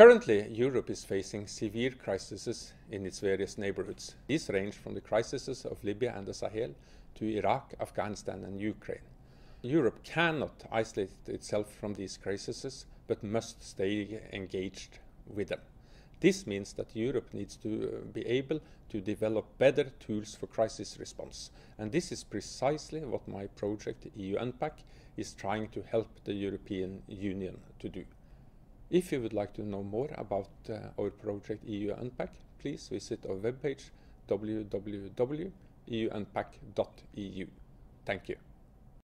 Currently, Europe is facing severe crises in its various neighborhoods. These range from the crises of Libya and the Sahel to Iraq, Afghanistan, and Ukraine. Europe cannot isolate itself from these crises, but must stay engaged with them. This means that Europe needs to uh, be able to develop better tools for crisis response. And this is precisely what my project EUNPACK is trying to help the European Union to do. If you would like to know more about uh, our project EUNPACK, please visit our webpage www.eunpack.eu. Thank you.